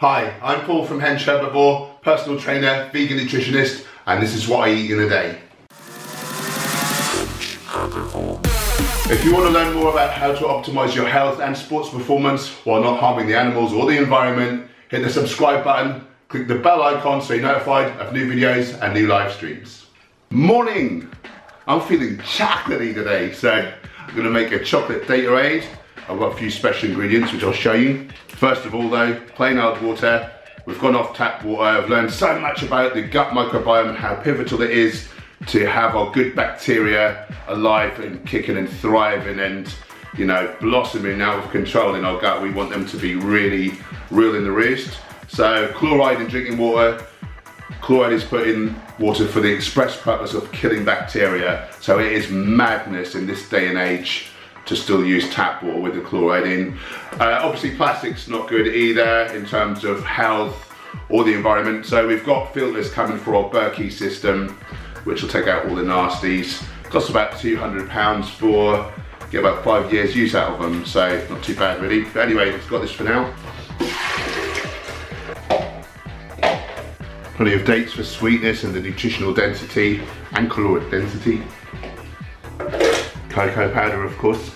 Hi, I'm Paul from Hench Herbivore, personal trainer, vegan nutritionist, and this is what I eat in a day. If you want to learn more about how to optimize your health and sports performance while not harming the animals or the environment, hit the subscribe button, click the bell icon so you're notified of new videos and new live streams. Morning! I'm feeling chocolatey today, so I'm gonna make a chocolate Datorade. I've got a few special ingredients which I'll show you. First of all though, plain old water. We've gone off tap water. I've learned so much about the gut microbiome, how pivotal it is to have our good bacteria alive and kicking and thriving and you know, blossoming out of control in our gut. We want them to be really real in the wrist. So chloride in drinking water, chloride is put in water for the express purpose of killing bacteria. So it is madness in this day and age to still use tap water with the chloride in. Uh, obviously plastic's not good either in terms of health or the environment. So we've got filters coming for our Berkey system, which will take out all the nasties. Costs about 200 pounds for, get about five years use out of them. So not too bad really. But anyway, it's got this for now. Plenty of dates for sweetness and the nutritional density and caloric density. Cocoa powder, of course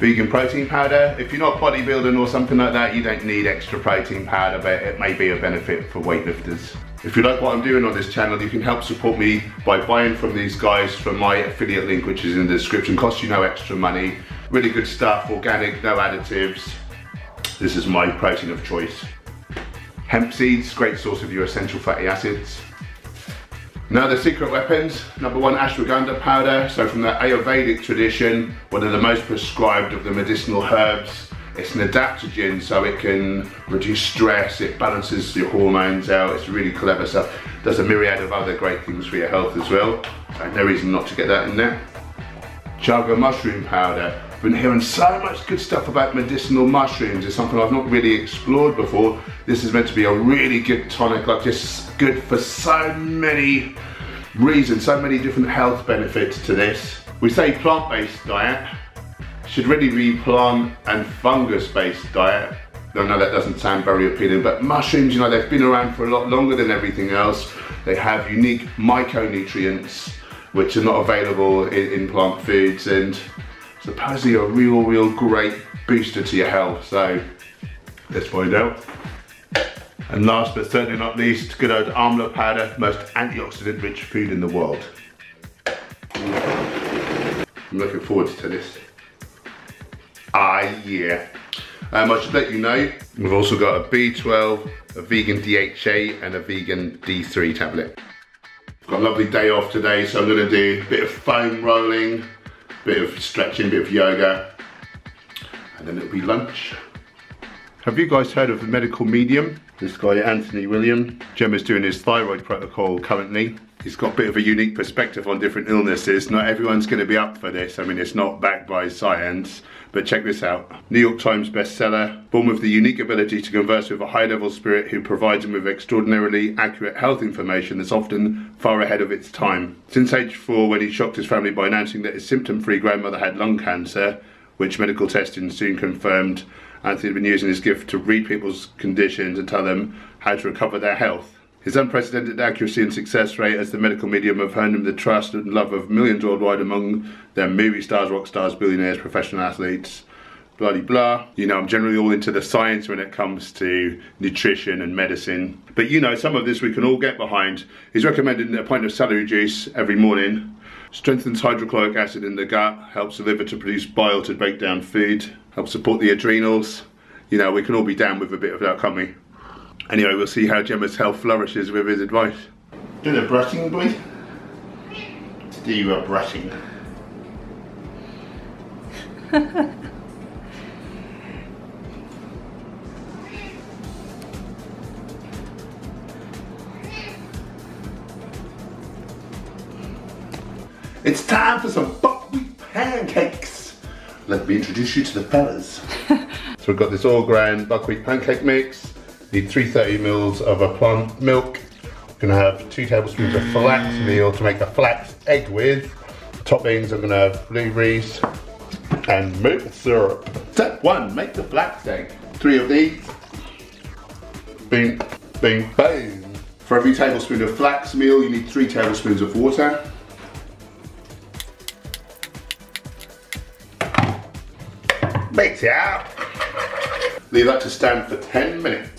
vegan protein powder. If you're not bodybuilding or something like that, you don't need extra protein powder, but it may be a benefit for weightlifters. If you like what I'm doing on this channel, you can help support me by buying from these guys from my affiliate link, which is in the description. Costs you no extra money. Really good stuff, organic, no additives. This is my protein of choice. Hemp seeds, great source of your essential fatty acids. Now the secret weapons, number one ashwagandha powder, so from the Ayurvedic tradition, one of the most prescribed of the medicinal herbs. It's an adaptogen so it can reduce stress, it balances your hormones out, it's really clever stuff. Does a myriad of other great things for your health as well. So no reason not to get that in there. Chaga mushroom powder. Been hearing so much good stuff about medicinal mushrooms. It's something I've not really explored before. This is meant to be a really good tonic, like just good for so many reasons, so many different health benefits to this. We say plant-based diet, should really be plant and fungus-based diet. I know that doesn't sound very appealing, but mushrooms, you know, they've been around for a lot longer than everything else. They have unique micronutrients, which are not available in, in plant foods, and supposedly a real, real great booster to your health. So let's find out. And last but certainly not least, good old amla powder, most antioxidant rich food in the world. I'm looking forward to this. Ah yeah. Um, I should let you know, we've also got a B12, a vegan DHA and a vegan D3 tablet. Got a lovely day off today, so I'm gonna do a bit of foam rolling, bit of stretching, bit of yoga, and then it'll be lunch. Have you guys heard of the medical medium? This guy, Anthony William. Gemma's doing his thyroid protocol currently. He's got a bit of a unique perspective on different illnesses. Not everyone's going to be up for this. I mean, it's not backed by science, but check this out. New York Times bestseller, born with the unique ability to converse with a high-level spirit who provides him with extraordinarily accurate health information that's often far ahead of its time. Since age four, when he shocked his family by announcing that his symptom-free grandmother had lung cancer, which medical testing soon confirmed, Anthony had been using his gift to read people's conditions and tell them how to recover their health. His unprecedented accuracy and success rate as the medical medium have earned him the trust and love of millions worldwide among their movie stars, rock stars, billionaires, professional athletes, blah blah. You know, I'm generally all into the science when it comes to nutrition and medicine. But you know, some of this we can all get behind. He's recommended a pint of celery juice every morning. Strengthens hydrochloric acid in the gut, helps the liver to produce bile to break down food, helps support the adrenals. You know, we can all be down with a bit of that, can't we? Anyway, we'll see how Gemma's health flourishes with his advice. Do the brushing, boy. Do your brushing. it's time for some buckwheat pancakes. Let me introduce you to the fellas. so we've got this all grain buckwheat pancake mix. Need 330 mils of a plant milk. Gonna have two tablespoons of flax meal to make a flax egg with. Toppings, I'm gonna have blueberries and maple syrup. Step one, make the flax egg. Three of these. bing, bing, boom. For every tablespoon of flax meal, you need three tablespoons of water. Mix it out. Leave that to stand for 10 minutes.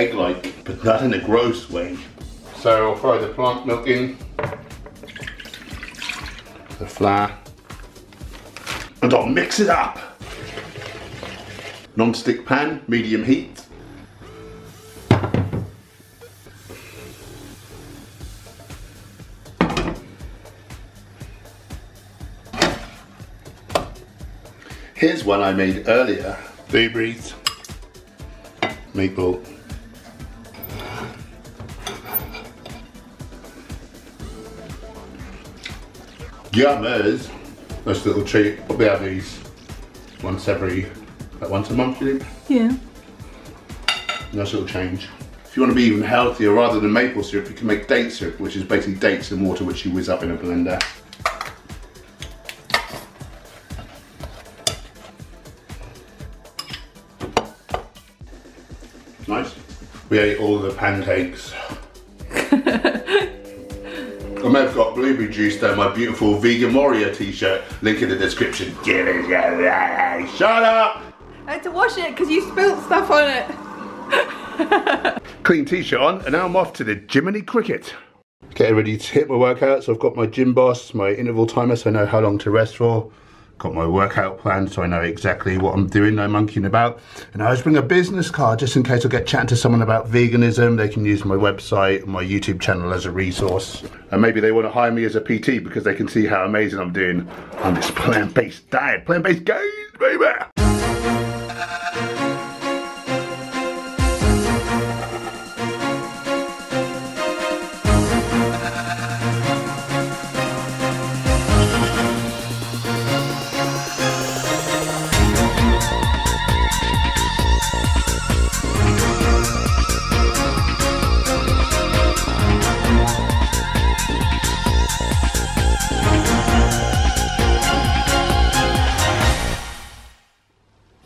Egg-like, but not in a gross way. So I'll throw the plant milk in, the flour, and I'll mix it up. Non-stick pan, medium heat. Here's one I made earlier. Blueberries, maple, Yummers. Nice little treat. Probably have these once every, like once a month, you think? Yeah. Nice little change. If you want to be even healthier, rather than maple syrup, you can make date syrup, which is basically dates and water which you whiz up in a blender. Nice. We ate all the pancakes. May have got blueberry juice there, my beautiful Vegan Warrior t-shirt. Link in the description. Give it, shut up! I had to wash it because you spilt stuff on it. Clean t-shirt on, and now I'm off to the Jiminy Cricket. Getting ready to hit my workout, so I've got my Gymboss, my interval timer, so I know how long to rest for. Got my workout plan, so I know exactly what I'm doing, no monkeying about. And I always bring a business card, just in case I get chatting to someone about veganism. They can use my website, my YouTube channel as a resource. And maybe they want to hire me as a PT because they can see how amazing I'm doing on this plant-based diet. Plant-based gains, baby!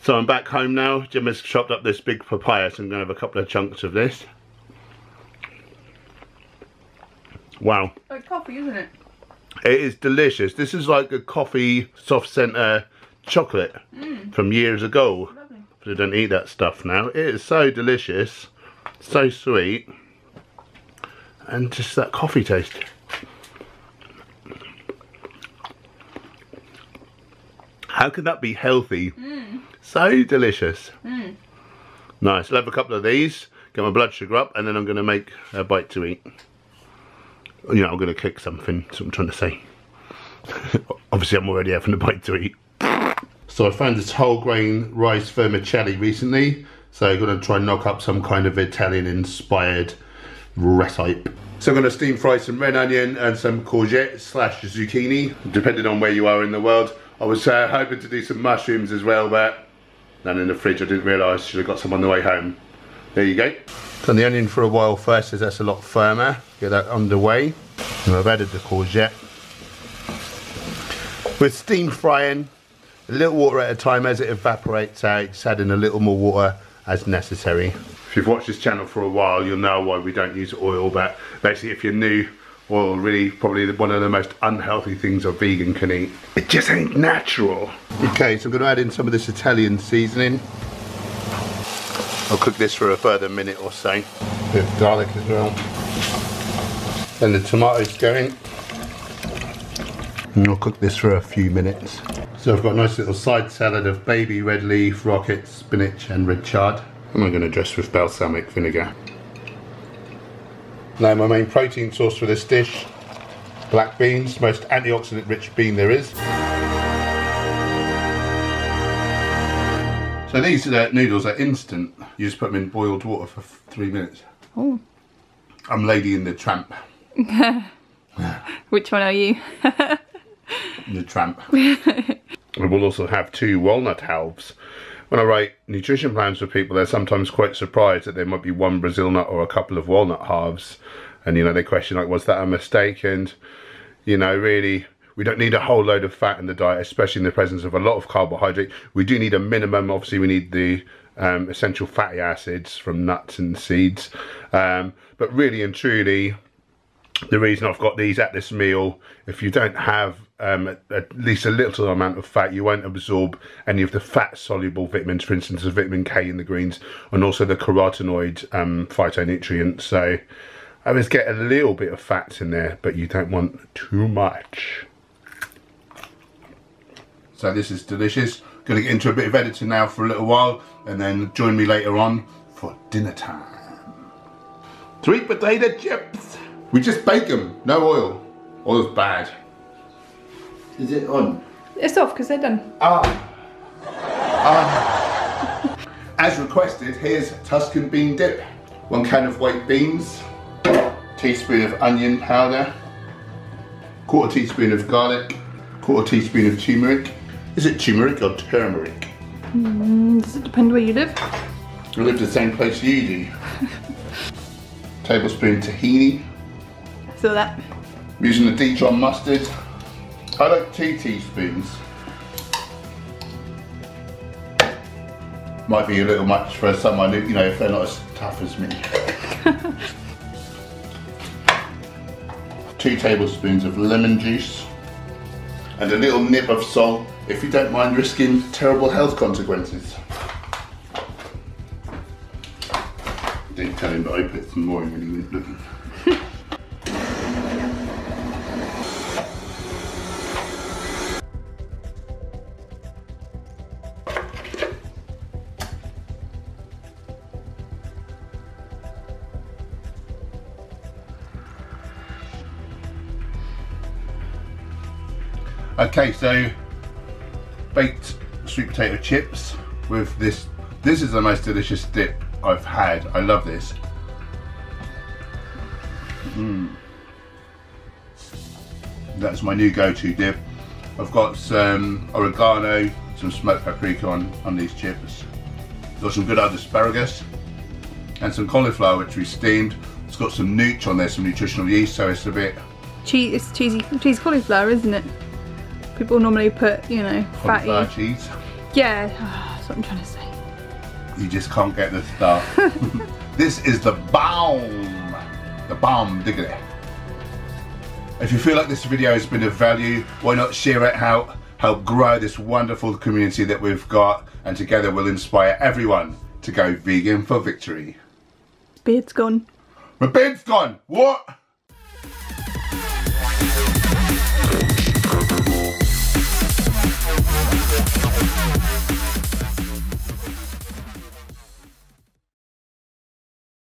So I'm back home now. Jim has chopped up this big papaya, so I'm going to have a couple of chunks of this. Wow. Like coffee, isn't it? It is delicious. This is like a coffee soft centre chocolate Mm. from years ago. Lovely. But I don't eat that stuff now. It is so delicious, so sweet, and just that coffee taste. How can that be healthy? So delicious. Nice. I'll have a couple of these, get my blood sugar up, and then I'm going to make a bite to eat. You know, I'm going to cook something, that's what I'm trying to say. Obviously, I'm already having a bite to eat. So I found this whole grain rice vermicelli recently. So I'm going to try and knock up some kind of Italian inspired recipe. So I'm going to steam fry some red onion and some courgette slash zucchini, depending on where you are in the world. I was uh, hoping to do some mushrooms as well, but none in the fridge. I didn't realise. Should have got some on the way home. There you go. Done the onion for a while first, as that's a lot firmer. Get that underway. And I've added the courgette. With steam frying, a little water at a time as it evaporates out, just adding a little more water as necessary. If you've watched this channel for a while, you'll know why we don't use oil, but basically if you're new, oil really probably one of the most unhealthy things a vegan can eat. It just ain't natural. Okay, so I'm gonna add in some of this Italian seasoning. I'll cook this for a further minute or so. Bit of garlic as well. Then the tomatoes going. And I'll cook this for a few minutes. So I've got a nice little side salad of baby red leaf, rocket, spinach and red chard. And I'm going to dress with balsamic vinegar. Now my main protein source for this dish, black beans, most antioxidant rich bean there is. So these uh, noodles are instant. You just put them in boiled water for three minutes. Oh. I'm Lady in the Tramp. Which one are you? The Tramp. we will also have two walnut halves. When I write nutrition plans for people, they're sometimes quite surprised that there might be one Brazil nut or a couple of walnut halves. And, you know, they question, like, was that a mistake? And, you know, really, we don't need a whole load of fat in the diet, especially in the presence of a lot of carbohydrate. We do need a minimum, obviously, we need the um, essential fatty acids from nuts and seeds. Um, but really and truly, the reason I've got these at this meal, if you don't have um, at, least a little amount of fat, you won't absorb any of the fat soluble vitamins, for instance, the vitamin K in the greens, and also the carotenoid um, phytonutrients. So I always get a little bit of fats in there, but you don't want too much. So this is delicious. To get into a bit of editing now for a little while, and then join me later on for dinner time. Three potato chips. We just bake them, no oil. Oil's bad. Is it on? It's off because they're done. Ah. ah. As requested, here's Tuscan bean dip. One can of white beans, teaspoon of onion powder, quarter teaspoon of garlic, quarter teaspoon of turmeric. Is it turmeric or turmeric? Mm, does it depend where you live? I live the same place you do. Tablespoon tahini, So that. I'm using the Dijon mustard. I like two teaspoons. Might be a little much for someone who, you know, if they're not as tough as me. two tablespoons of lemon juice. And a little nip of salt if you don't mind risking terrible health consequences. Didn't tell him that I put some more in when he was looking. Okay, so baked sweet potato chips with this. This is the most delicious dip I've had. I love this. Mm. That's my new go-to dip. I've got some oregano, some smoked paprika on, on these chips. Got some good old asparagus and some cauliflower which we steamed. It's got some nooch on there, some nutritional yeast, so it's a bit Cheese, it's cheesy, cheese cauliflower, isn't it? People normally put, you know, fatty. cauliflower cheese. Yeah, that's what I'm trying to say. You just can't get the stuff. this is the bomb. The bomb diggity. If you feel like this video has been of value, why not share it out, help grow this wonderful community that we've got, and together we'll inspire everyone to go vegan for victory. Beard's gone. My beard's gone. What?